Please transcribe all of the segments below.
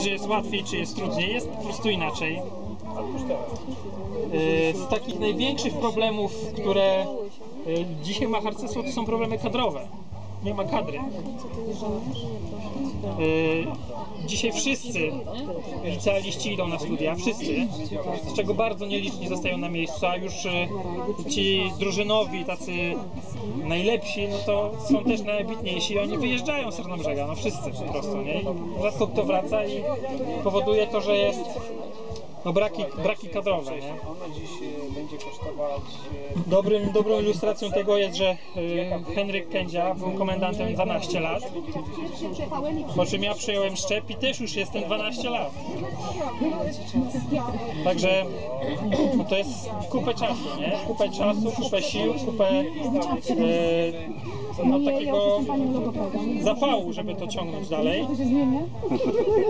powiedzieć, że jest łatwiej, czy jest trudniej. Jest po prostu inaczej. Yy, Z takich największych problemów, które yy, dzisiaj ma harcerstwo, to są problemy kadrowe. Nie ma kadry. Yy, Dzisiaj wszyscy licealiści idą na studia, wszyscy, z czego bardzo nieliczni zostają na miejscu, a już yy, ci drużynowi, tacy najlepsi, no to są też najambitniejsi i oni wyjeżdżają z Czarnobrzega, no wszyscy po prostu, nie? I rzadko kto wraca i powoduje to, że jest no braki, braki kadrowe, nie? Ona dziś e, będzie kosztować e, Dobrym, dobrą ilustracją tego jest, że y, Henryk Kędzia był komendantem 12 lat, po czym ja przyjąłem szczep i też już jestem 12 lat. Także no to jest kupę czasu, nie? Kupę czasu, kupę sił, kupę no, takiego zapału, żeby to ciągnąć dalej.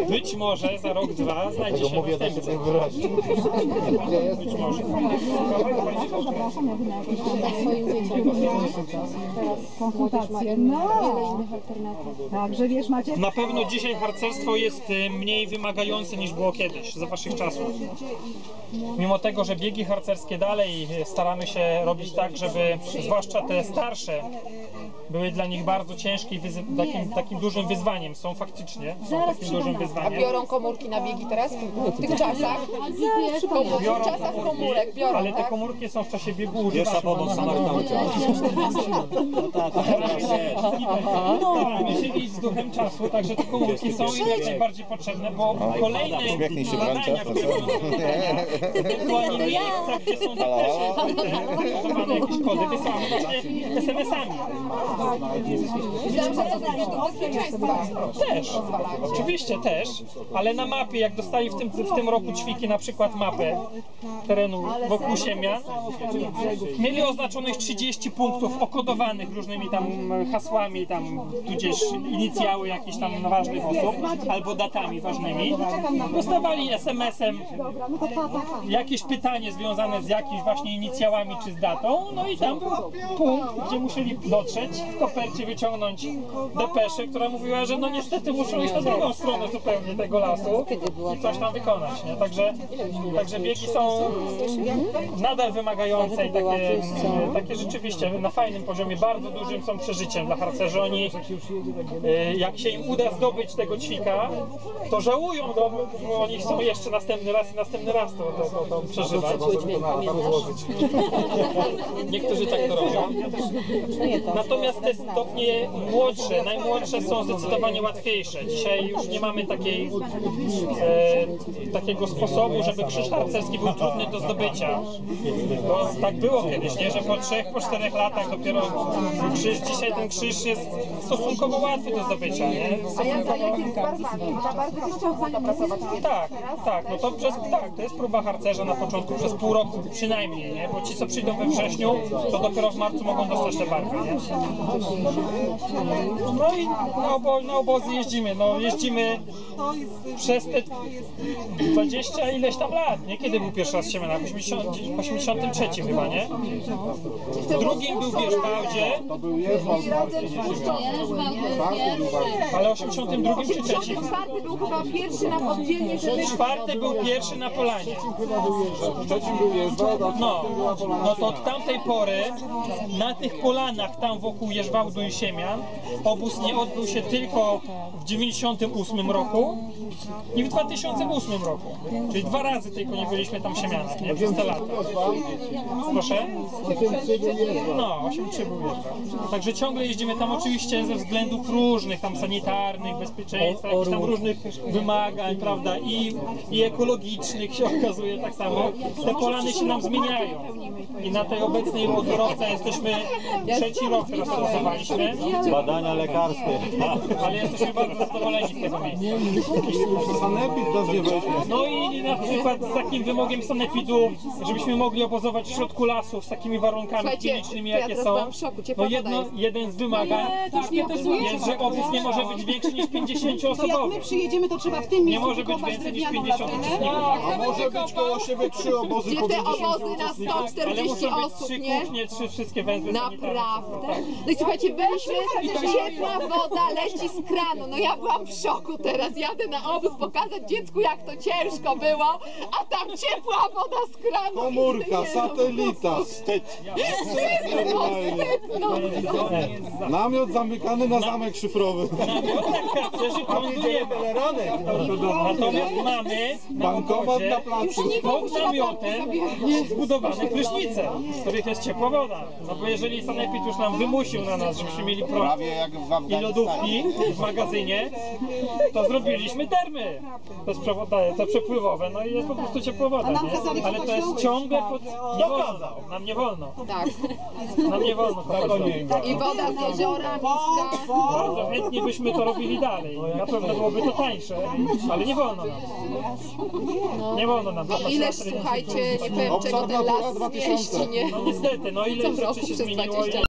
Być może za rok, dwa znajdzie się Mówię No. Na pewno dzisiaj harcerstwo jest y, mniej wymagające niż było kiedyś, za waszych czasów. Mimo tego, że biegi harcerskie dalej y, staramy się robić tak, żeby zwłaszcza te starsze były dla nich bardzo ciężkie i wyzy- takim, takim dużym wyzwaniem. Są faktycznie, są takim dużym A wyzwaniem. biorą komórki na biegi teraz? W tych czasach? Komórki, w Biorą czasach komórki, komórek biorą, ale te tak? komórki są w czasie biegu Pierwsza używane. pomoc Samarytanka. Staramy się iść z duchem czasu, także te komórki są i jak najbardziej potrzebne, bo kolejne Uśmiechnij się, badania, Brancia. które będą badania, ewentualnie miejsca, gdzie są depesze, zastosowane jakieś kody, wysyłamy właśnie SMS-ami. To. Też, oczywiście też, ale na mapie, jak dostali w tym, w tym roku ćwiki na przykład mapę terenu wokół Siemian, mieli oznaczonych 30 punktów okodowanych różnymi tam hasłami, tam tudzież inicjały jakichś tam ważnych osób, albo datami ważnymi. Dostawali SMS-em jakieś pytanie związane z jakimiś właśnie inicjałami czy z datą, no i tam był punkt, gdzie musieli dotrzeć, w kopercie wyciągnąć depeszę, która mówiła, że no niestety muszą iść na drugą stronę zupełnie tego lasu i coś tam wykonać, nie? Także, także biegi są nadal wymagające i takie, takie rzeczywiście na fajnym poziomie, bardzo dużym są przeżyciem dla harcerzy. Oni, e, jak się im uda zdobyć tego ćwika, to żałują bo oni chcą jeszcze następny raz i następny raz to, to, to, to przeżywać. Niektórzy tak to robią. Natomiast te stopnie młodsze, najmłodsze są zdecydowanie łatwiejsze. Dzisiaj już nie mamy takiej, e, takiego sposobu, żeby krzyż harcerski był trudny do zdobycia. Bo tak było kiedyś, nie? że po trzech, po czterech latach dopiero krzyż, dzisiaj ten krzyż jest stosunkowo łatwy do zdobycia. Nie? Stosunkowo... Tak, tak, no to przez, tak, to jest próba harcerza na początku, przez pół roku przynajmniej, nie? Bo ci, co przyjdą we wrześniu, to dopiero w marcu mogą dostać te barwy, nie? No i na, obo, na obozy jeździmy, no jeździmy przez te 20 ileś tam lat, nie? Kiedy był pierwszy raz w Siemianach? W 80, 83 chyba, nie? W drugim był w Wierzbałdzie, To był Jerzwałd ale w 82 czy trzecim? Czwarty był chyba pierwszy nam oddzielnie, żeby... Czwarty był pierwszy na Polanie. Trzecim był Jerzwałd, a No, no to od tamtej pory na tych polanach tam wokół Jerzwałdu i Siemian obóz nie odbył się tylko w 98 roku i w 2008 roku. Czyli dwa razy tylko nie byliśmy tam w Siemianach, nie? Przez te lata. Proszę? No, 8-3 był Jerzwałd. Także ciągle jeździmy tam oczywiście ze względów różnych, tam sanitarnych, bezpieczeństwa, jakichś tam różnych wymagań, prawda, i, i ekologicznych się okazuje tak samo. Te polany się nam zmieniają. I na tej obecnej odwrotce jesteśmy trzeci rok teraz stosowaliśmy, badania lekarskie. ale jesteśmy bardzo zadowoleni z tego miejsca. Sanepid weźmie. No i na przykład z takim wymogiem sanepidu, żebyśmy mogli obozować w środku lasu z takimi warunkami Słuchajcie, klinicznymi, jakie teraz są. byłam w szoku, ciepła No jedno, woda jest. jeden z wymagań jest, że obóz nie może być większy niż 50 To jak my przyjedziemy, to trzeba w tym miejscu może być więcej niż drewnianą 50 latynę. uczestników. A może być koło siebie trzy obozy Gdzie po te 50 obozy na uczestników. Ale 140 muszą być osób, trzy nie? kuchnie, trzy wszystkie węzły sanitarne. Naprawdę. Tak. No i słuchajcie, byliśmy, ciepła woda leci z kranu. No ja byłam w szoku teraz. Jadę na obóz pokazać dziecku, jak to ciężko było, a tam ciepła woda z kranu. Komórka, satelita, wstyd. No, wstyd, no. Namiot zamykany na zamek szyfrowy. Tak, harcerzy prądujemy. Natomiast mamy na Bankomat obozie na placu. pod namiotem zbudowane prysznice, z których jest ciepła woda. No bo jeżeli Sanepid już nam wymusił na nas, żebyśmy mieli prąd Prawie jak w i Afganistanie. lodówki w magazynie, to zrobiliśmy termy bezprzewodowe, te przepływowe, no i jest po prostu ciepła woda, nie? Ale to jest ciągle pod... Nie wolno, nam nie wolno, Tak. nam nie wolno kopać wody. I woda z jeziora, miska. Bardzo chętnie byśmy to robili dalej. Na pewno byłoby to tańsze, ale nie wolno nam. Nie wolno nam. I ileż, słuchajcie, nie powiem czego ten las 2000. zmieści, nie? No niestety, no ile rzeczy roku się przez zmieniło, 20 ile